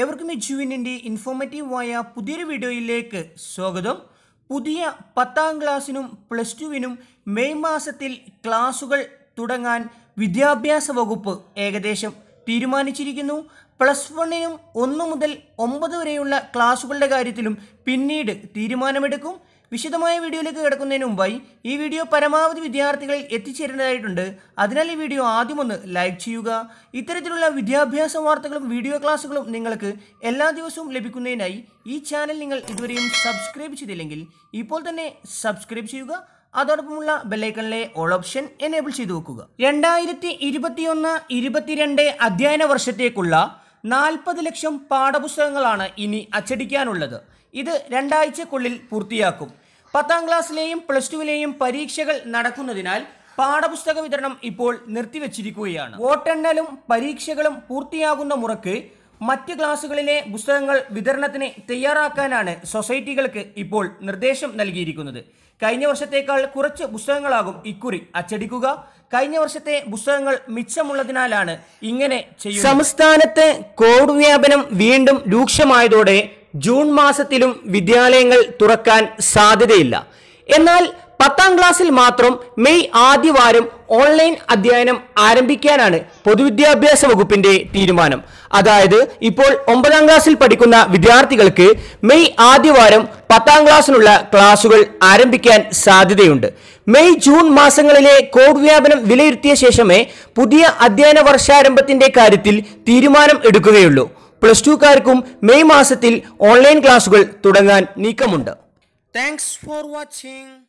എവർക്കും ജുവിനിന്റെ ആയ പുതിയൊരു വീഡിയോയിലേക്ക് സ്വാഗതം. പുതിയ പത്താം ക്ലാസ്സിനും പ്ലസ് ടുവിനും മെയ് മാസത്തിൽ ക്ലാസുകൾ തുടങ്ങാൻ വിദ്യാഭ്യാസ വകുപ്പ് ഏകദേശം തീരുമാനിച്ചിരിക്കുന്നു. പ്ലസ് വണ്ണിനും ഒന്ന് മുതൽ ഒമ്പത് വരെയുള്ള ക്ലാസുകളുടെ കാര്യത്തിലും പിന്നീട് തീരുമാനമെടുക്കും. വിശദമായ വീഡിയോയിലേക്ക് കിടക്കുന്നതിന് മുമ്പായി ഈ വീഡിയോ പരമാവധി വിദ്യാർത്ഥികളിൽ എത്തിച്ചേരുന്നതായിട്ടുണ്ട് അതിനാൽ ഈ വീഡിയോ ആദ്യം ഒന്ന് ലൈക്ക് ചെയ്യുക. ഇത്തരത്തിലുള്ള വിദ്യാഭ്യാസ വാർത്തകളും വീഡിയോ ക്ലാസ്സുകളും നിങ്ങൾക്ക് എല്ലാ ദിവസവും ലഭിക്കുന്നതിനായി ഈ ചാനൽ നിങ്ങൾ ഇതുവരെയും സബ്സ്ക്രൈബ് ചെയ്തില്ലെങ്കിൽ ഇപ്പോൾ തന്നെ സബ്സ്ക്രൈബ് ചെയ്യുക. അതോടൊപ്പമുള്ള ബെല്ലൈക്കണിലെ ഓൾ ഓപ്ഷൻ എനേബിൾ ചെയ്തു വെക്കുക. രണ്ടായിരത്തി ഇരുപത്തിയൊന്ന് ഇരുപത്തിരണ്ട് അധ്യയന വർഷത്തേക്കുള്ള നാൽപ്പത് ലക്ഷം പാഠപുസ്തകങ്ങളാണ് ഇനി അച്ചടിക്കാനുള്ളത്. ഇത് രണ്ടാഴ്ചക്കുള്ളിൽ പൂർത്തിയാക്കും. പത്താം ക്ലാസ്സിലെയും പ്ലസ് ടുവിലെയും പരീക്ഷകൾ നടക്കുന്നതിനാൽ പാഠപുസ്തക വിതരണം ഇപ്പോൾ നിർത്തിവച്ചിരിക്കുകയാണ്. വോട്ടെണ്ണലും പരീക്ഷകളും പൂർത്തിയാകുന്ന മുറക്ക് മറ്റ് ക്ലാസ്സുകളിലെ പുസ്തകങ്ങൾ വിതരണത്തിന് തയ്യാറാക്കാനാണ് സൊസൈറ്റികൾക്ക് ഇപ്പോൾ നിർദ്ദേശം നൽകിയിരിക്കുന്നത്. കഴിഞ്ഞ വർഷത്തേക്കാൾ കുറച്ച് പുസ്തകങ്ങളാകും ഇക്കുറി അച്ചടിക്കുക. കഴിഞ്ഞ വർഷത്തെ പുസ്തകങ്ങൾ മിച്ചമുള്ളതിനാലാണ് ഇങ്ങനെ ചെയ്യുന്നത്. സംസ്ഥാനത്ത് കോവിഡ് വ്യാപനം വീണ്ടും രൂക്ഷമായതോടെ ജൂൺ മാസത്തിലും വിദ്യാലയങ്ങൾ തുറക്കാൻ സാധ്യതയില്ല. എന്നാൽ പത്താം ക്ലാസ്സിൽ മാത്രം മെയ് ആദ്യവാരം ഓൺലൈൻ അധ്യയനം ആരംഭിക്കാനാണ് പൊതുവിദ്യാഭ്യാസ വകുപ്പിന്റെ തീരുമാനം. അതായത് ഇപ്പോൾ ഒമ്പതാം ക്ലാസ്സിൽ പഠിക്കുന്ന വിദ്യാർത്ഥികൾക്ക് മെയ് ആദ്യവാരം പത്താം ക്ലാസ്സിനുള്ള ക്ലാസുകൾ ആരംഭിക്കാൻ സാധ്യതയുണ്ട്. മെയ് ജൂൺ മാസങ്ങളിലെ കോവിഡ് വ്യാപനം വിലയിരുത്തിയ ശേഷമേ പുതിയ അധ്യയന വർഷാരംഭത്തിന്റെ കാര്യത്തിൽ തീരുമാനം എടുക്കുകയുള്ളൂ. പ്ലസ് ടുക്കാർക്കും മെയ് മാസത്തിൽ ഓൺലൈൻ ക്ലാസുകൾ തുടങ്ങാൻ നീക്കമുണ്ട്. Thanks for watching